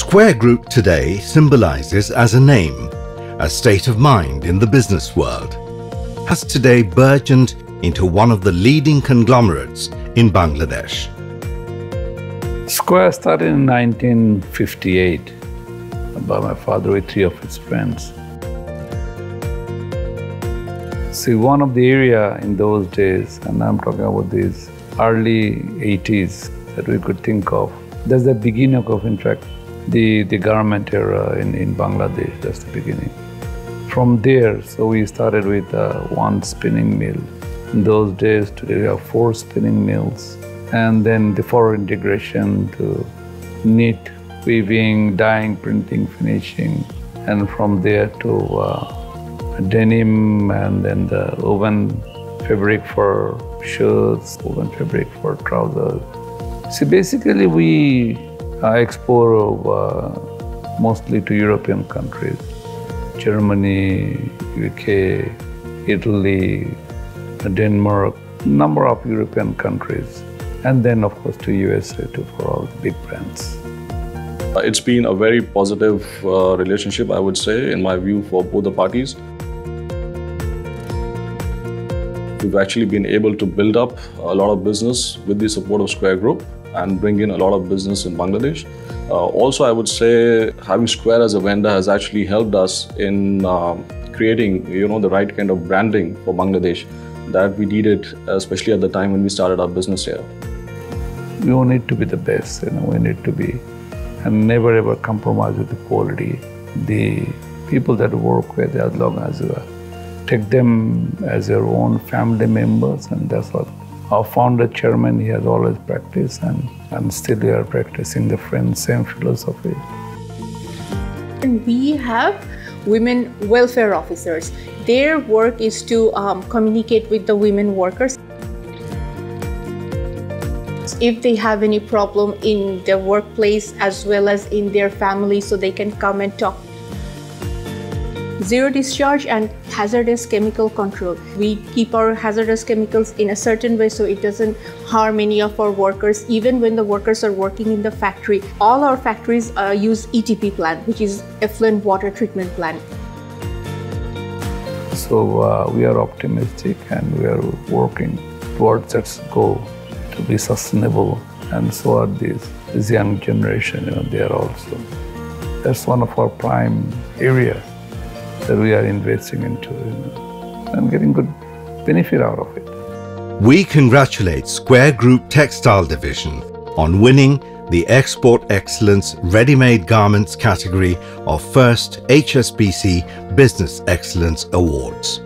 Square Group today symbolizes as a name, a state of mind in the business world, has today burgeoned into one of the leading conglomerates in Bangladesh. Square started in 1958 by my father with three of his friends. See, one of the area in those days, and I'm talking about these early 80s that we could think of, that's the beginning of, in fact, the, the garment era in, in Bangladesh, that's the beginning. From there, so we started with uh, one spinning mill. In those days, today we have four spinning mills. And then the forward integration to knit, weaving, dyeing, printing, finishing. And from there to uh, denim and then the woven fabric for shirts, woven fabric for trousers. So basically we uh, export uh, mostly to European countries, Germany, UK, Italy, Denmark, number of European countries, and then of course to USA too for all big brands. Uh, it's been a very positive uh, relationship, I would say, in my view, for both the parties. We've actually been able to build up a lot of business with the support of Square Group and bring in a lot of business in Bangladesh. Uh, also, I would say having Square as a vendor has actually helped us in uh, creating, you know, the right kind of branding for Bangladesh that we needed, especially at the time when we started our business here. We need to be the best, you know, we need to be, and never ever compromise with the quality. The people that work with, as long as you take them as your own family members, and that's what our founder chairman he has always practiced, and, and still we are practicing the same philosophy. And we have women welfare officers. Their work is to um, communicate with the women workers. If they have any problem in their workplace as well as in their family, so they can come and talk zero discharge and hazardous chemical control. We keep our hazardous chemicals in a certain way so it doesn't harm any of our workers, even when the workers are working in the factory. All our factories uh, use ETP plant, which is effluent water treatment plant. So uh, we are optimistic and we are working towards that goal to be sustainable. And so are these, young generation, you know, they are also. That's one of our prime areas that we are investing into you know, and getting good benefit out of it. We congratulate Square Group Textile Division on winning the Export Excellence Ready-Made Garments category of first HSBC Business Excellence Awards.